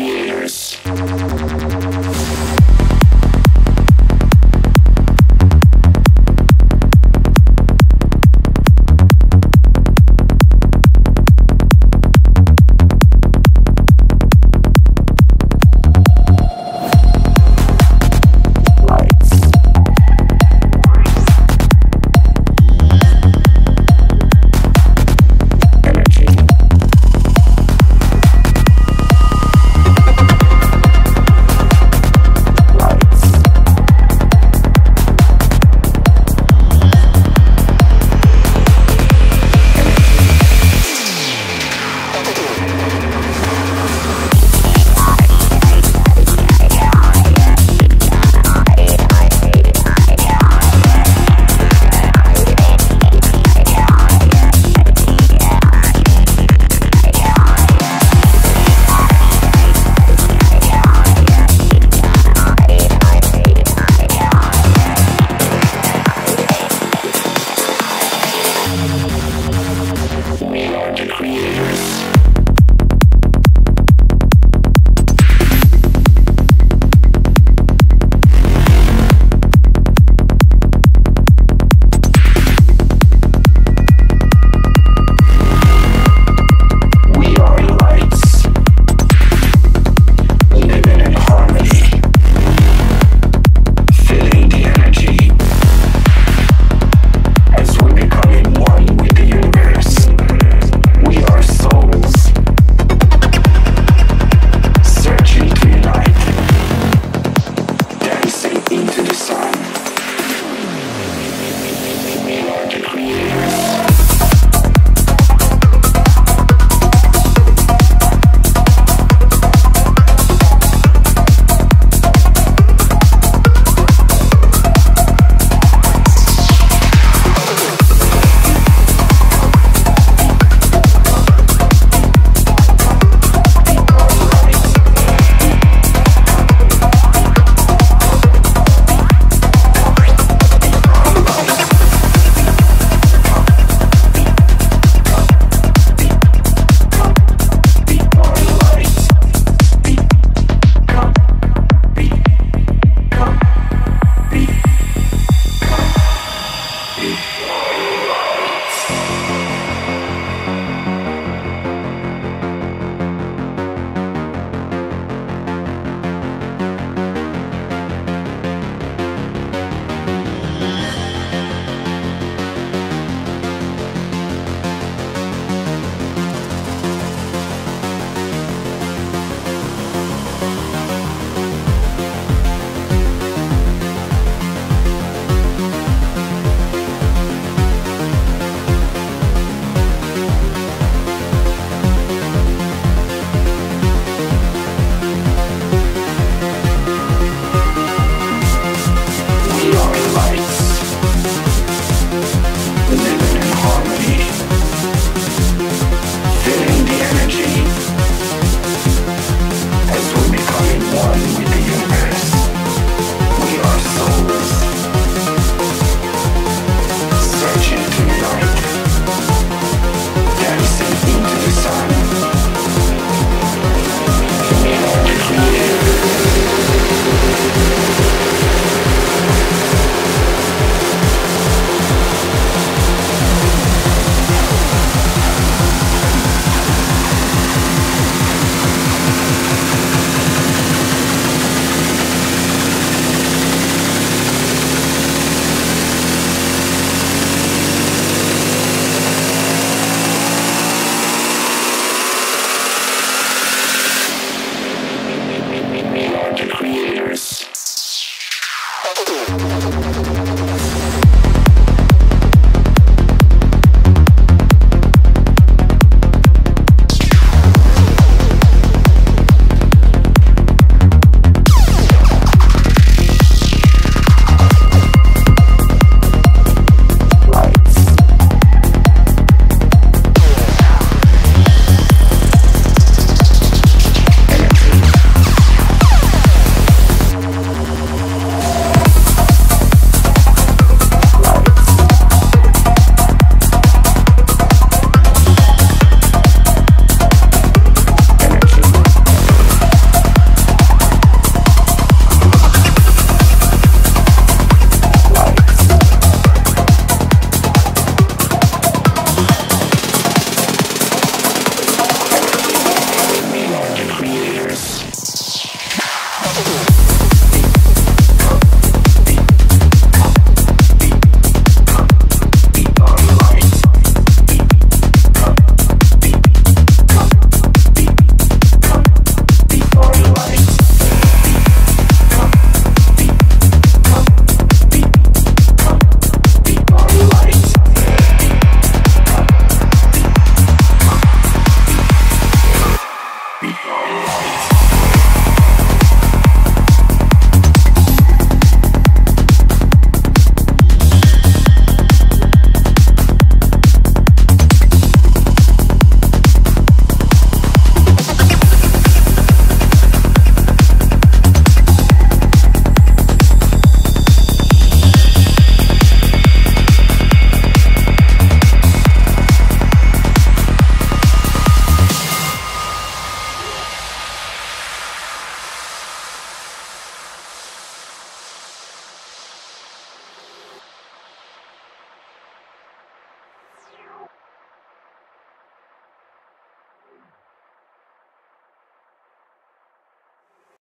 Warriors. We are the creators.